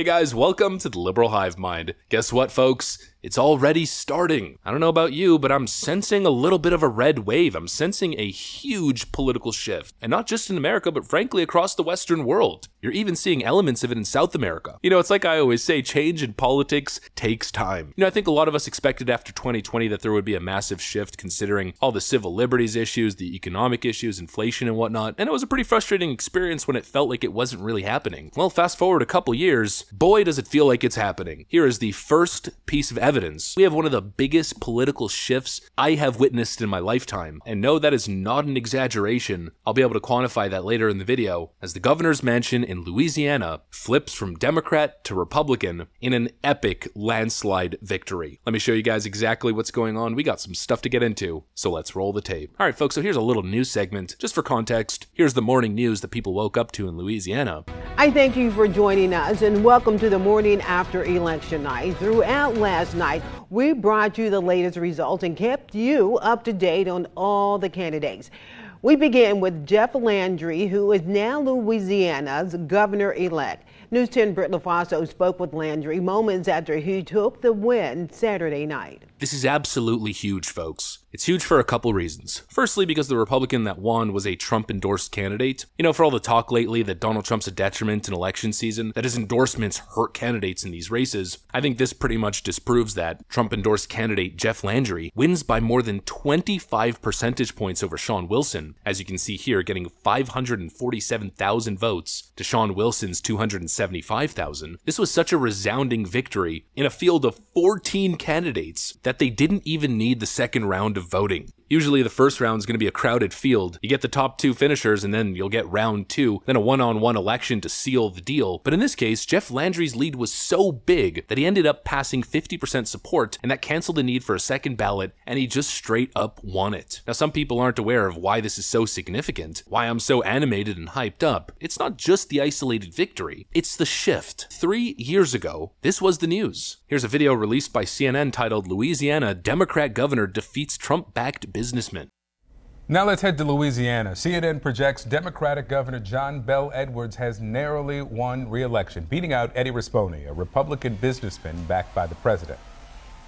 Hey guys, welcome to the Liberal Hivemind. Guess what, folks? It's already starting. I don't know about you, but I'm sensing a little bit of a red wave. I'm sensing a huge political shift. And not just in America, but frankly across the Western world. You're even seeing elements of it in South America. You know, it's like I always say change in politics takes time. You know, I think a lot of us expected after 2020 that there would be a massive shift considering all the civil liberties issues, the economic issues, inflation, and whatnot. And it was a pretty frustrating experience when it felt like it wasn't really happening. Well, fast forward a couple years, boy, does it feel like it's happening. Here is the first piece of evidence. We have one of the biggest political shifts I have witnessed in my lifetime. And no, that is not an exaggeration. I'll be able to quantify that later in the video, as the governor's mansion in Louisiana flips from Democrat to Republican in an epic landslide victory. Let me show you guys exactly what's going on. We got some stuff to get into, so let's roll the tape. All right, folks, so here's a little news segment. Just for context, here's the morning news that people woke up to in Louisiana. I thank you for joining us and welcome to the morning after election night. Throughout last night, we brought you the latest results and kept you up to date on all the candidates. We begin with Jeff Landry, who is now Louisiana's governor elect. News 10 Britt LaFaso spoke with Landry moments after he took the win Saturday night. This is absolutely huge, folks. It's huge for a couple reasons. Firstly, because the Republican that won was a Trump endorsed candidate. You know, for all the talk lately that Donald Trump's a detriment in election season, that his endorsements hurt candidates in these races, I think this pretty much disproves that. Trump endorsed candidate Jeff Landry wins by more than 25 percentage points over Shawn Wilson, as you can see here, getting 547,000 votes to Shawn Wilson's 275,000. This was such a resounding victory in a field of 14 candidates that they didn't even need the second round of voting. Usually the first round is going to be a crowded field. You get the top two finishers and then you'll get round two, then a one-on-one election to seal the deal. But in this case, Jeff Landry's lead was so big that he ended up passing 50% support and that canceled the need for a second ballot and he just straight up won it. Now some people aren't aware of why this is so significant, why I'm so animated and hyped up. It's not just the isolated victory, it's the shift. Three years ago, this was the news. Here's a video released by CNN titled Louisiana Democrat Governor Defeats Trump-Backed businessmen. Now let's head to Louisiana. CNN projects Democratic Governor John Bel Edwards has narrowly won re-election, beating out Eddie Rispone, a Republican businessman backed by the president.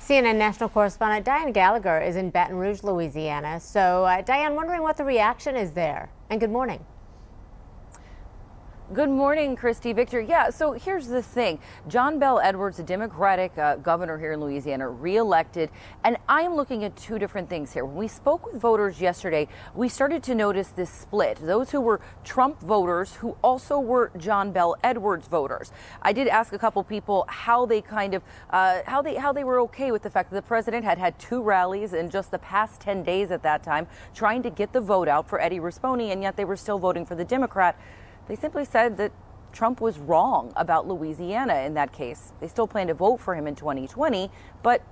CNN national correspondent Diane Gallagher is in Baton Rouge, Louisiana. So, uh, Diane, wondering what the reaction is there. And good morning. Good morning, Christi Victor. Yeah, so here's the thing. John Bel Edwards, a Democratic uh, governor here in Louisiana, reelected. And I'm looking at two different things here. When we spoke with voters yesterday, we started to notice this split. Those who were Trump voters who also were John Bel Edwards voters. I did ask a couple people how they kind of, uh, how they, how they were okay with the fact that the president had had two rallies in just the past 10 days at that time, trying to get the vote out for Eddie Rispone, and yet they were still voting for the Democrat. They simply said that Trump was wrong about Louisiana in that case. They still plan to vote for him in 2020, but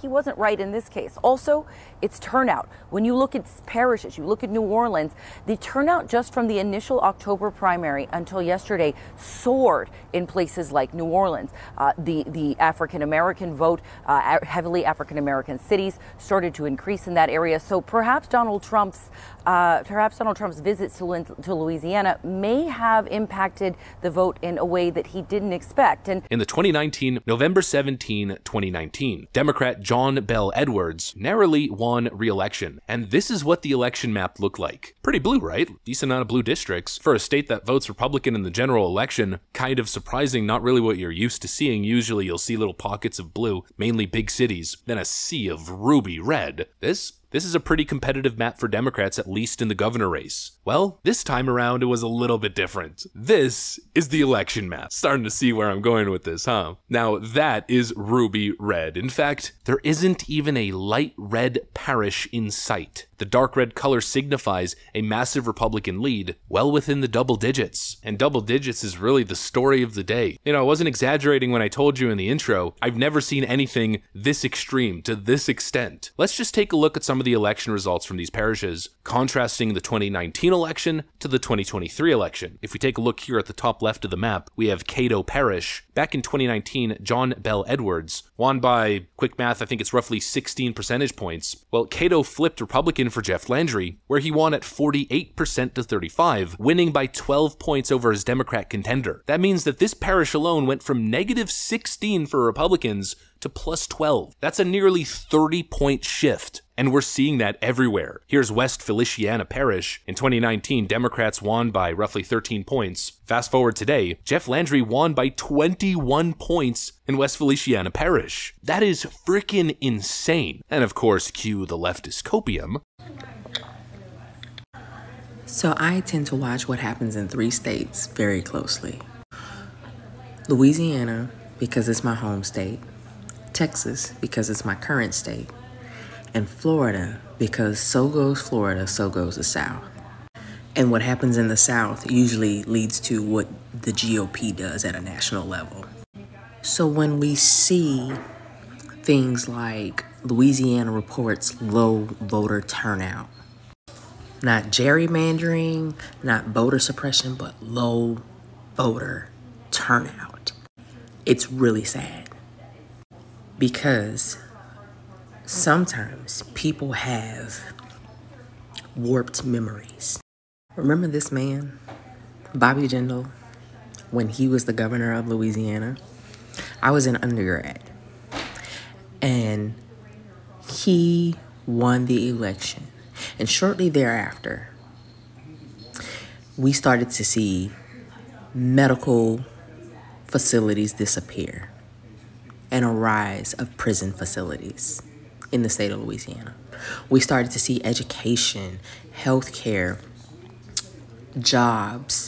he wasn't right in this case. Also, it's turnout. When you look at parishes, you look at New Orleans, the turnout just from the initial October primary until yesterday soared in places like New Orleans. Uh, the the African American vote, uh, heavily African American cities, started to increase in that area. So perhaps Donald Trump's uh, perhaps Donald Trump's visits to, to Louisiana may have impacted the vote in a way that he didn't expect. And in the 2019 November 17, 2019, Democrat John Bel Edwards narrowly won re-election. And this is what the election map looked like. Pretty blue, right? Decent amount of blue districts. For a state that votes Republican in the general election, kind of surprising, not really what you're used to seeing. Usually you'll see little pockets of blue, mainly big cities, then a sea of ruby red. This this is a pretty competitive map for Democrats, at least in the governor race. Well, this time around it was a little bit different. This is the election map. Starting to see where I'm going with this, huh? Now, that is ruby red. In fact, there isn't even a light red parish in sight. The dark red color signifies a massive Republican lead, well within the double digits. And double digits is really the story of the day. You know, I wasn't exaggerating when I told you in the intro, I've never seen anything this extreme to this extent. Let's just take a look at some of the election results from these parishes, contrasting the 2019 election to the 2023 election. If we take a look here at the top left of the map, we have Caddo Parish, back in 2019, John Bel Edwards won by quick math, I think it's roughly 16 percentage points. Well, Caddo flipped Republican for Jeff Landry, where he won at 48% to 35, winning by 12 points over his Democrat contender. That means that this parish alone went from negative 16 for Republicans to plus 12. That's a nearly 30 point shift. And we're seeing that everywhere. Here's West Feliciana Parish. In 2019, Democrats won by roughly 13 points. Fast forward today, Jeff Landry won by 21 points in West Feliciana Parish. That is freaking insane. And of course, cue the leftist copium. So I tend to watch what happens in three states very closely Louisiana, because it's my home state, Texas, because it's my current state, and Florida, because so goes Florida, so goes the South. And what happens in the South usually leads to what the GOP does at a national level. So when we see things like Louisiana reports low voter turnout, not gerrymandering, not voter suppression, but low voter turnout, it's really sad because sometimes people have warped memories. Remember this man, Bobby Jindal, when he was the governor of Louisiana? I was an undergrad. And he won the election. And shortly thereafter, we started to see medical facilities disappear and a rise of prison facilities in the state of Louisiana. We started to see education, healthcare, jobs,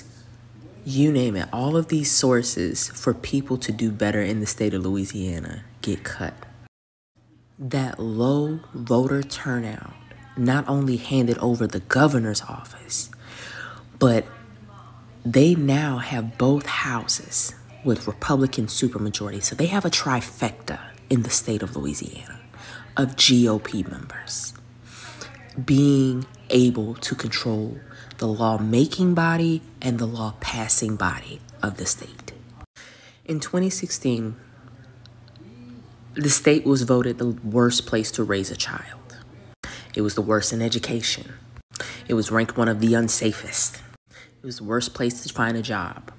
you name it, all of these sources for people to do better in the state of Louisiana get cut. That low voter turnout not only handed over the governor's office, but they now have both houses with Republican supermajority. So they have a trifecta in the state of Louisiana of GOP members being able to control the lawmaking body and the law passing body of the state. In 2016, the state was voted the worst place to raise a child. It was the worst in education. It was ranked one of the unsafest. It was the worst place to find a job.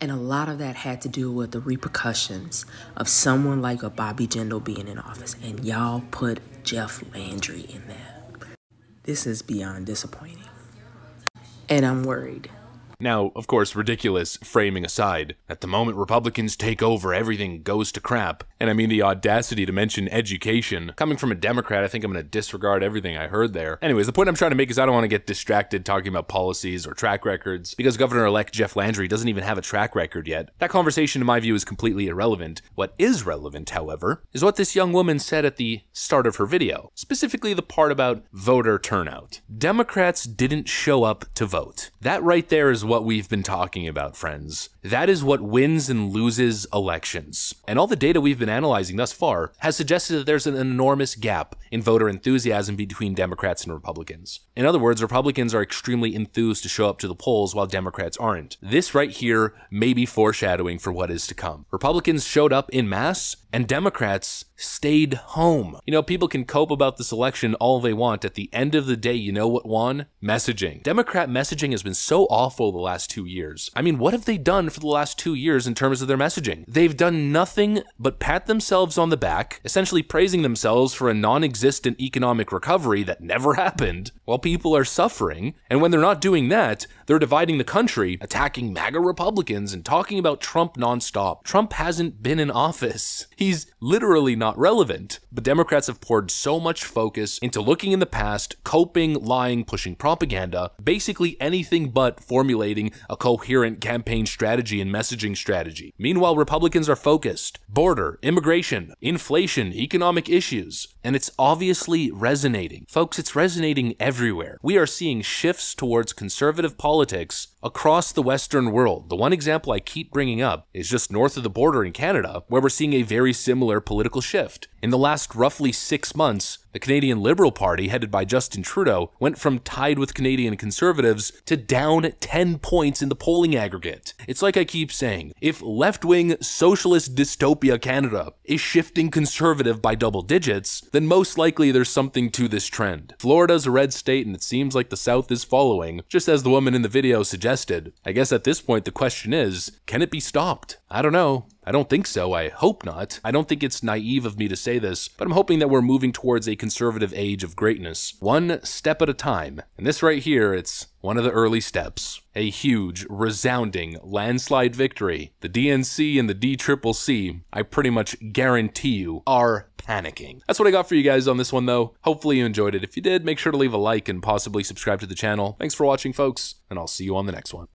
And a lot of that had to do with the repercussions of someone like a Bobby Jindal being in office. And y'all put Jeff Landry in there. This is beyond disappointing. And I'm worried. Now, of course, ridiculous framing aside, at the moment Republicans take over, everything goes to crap. And I mean the audacity to mention education. Coming from a Democrat, I think I'm going to disregard everything I heard there. Anyways, the point I'm trying to make is I don't want to get distracted talking about policies or track records, because Governor elect Jeff Landry doesn't even have a track record yet. That conversation, in my view, is completely irrelevant. What is relevant, however, is what this young woman said at the start of her video, specifically the part about voter turnout. Democrats didn't show up to vote. That right there is what we've been talking about, friends. That is what wins and loses elections. And all the data we've been analyzing thus far has suggested that there's an enormous gap in voter enthusiasm between Democrats and Republicans. In other words, Republicans are extremely enthused to show up to the polls while Democrats aren't. This right here may be foreshadowing for what is to come. Republicans showed up in mass and Democrats stayed home. You know, people can cope about this election all they want. At the end of the day, you know what won? Messaging. Democrat messaging has been so awful the last two years. I mean, what have they done for the last two years in terms of their messaging? They've done nothing but pat themselves on the back, essentially praising themselves for a non existent economic recovery that never happened while people are suffering. And when they're not doing that, they're dividing the country, attacking MAGA Republicans, and talking about Trump nonstop. Trump hasn't been in office. He's literally not relevant. But Democrats have poured so much focus into looking in the past, coping, lying, pushing propaganda, basically anything but formulating a coherent campaign strategy and messaging strategy. Meanwhile, Republicans are focused border, immigration, inflation, economic issues, and it's obviously resonating. Folks, it's resonating everywhere. We are seeing shifts towards conservative politics across the Western world. The one example I keep bringing up is just north of the border in Canada, where we're seeing a very similar political shift. In the last roughly six months, the Canadian Liberal Party, headed by Justin Trudeau, went from tied with Canadian Conservatives to down 10 points in the polling aggregate. It's like I keep saying if left wing socialist dystopia Canada is shifting conservative by double digits, then most likely there's something to this trend. Florida's a red state, and it seems like the South is following, just as the woman in the video suggested. I guess at this point, the question is can it be stopped? I don't know. I don't think so. I hope not. I don't think it's naive of me to say this, but I'm hoping that we're moving towards a conservative age of greatness, one step at a time. And this right here, it's one of the early steps. A huge, resounding landslide victory. The DNC and the DCCC, I pretty much guarantee you, are panicking. That's what I got for you guys on this one, though. Hopefully you enjoyed it. If you did, make sure to leave a like and possibly subscribe to the channel. Thanks for watching, folks, and I'll see you on the next one.